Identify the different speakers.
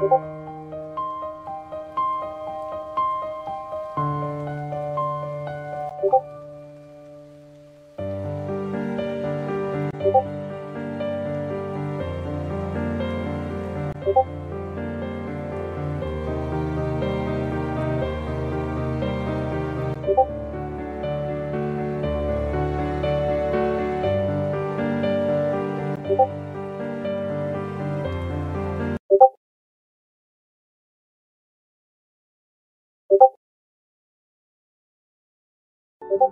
Speaker 1: you you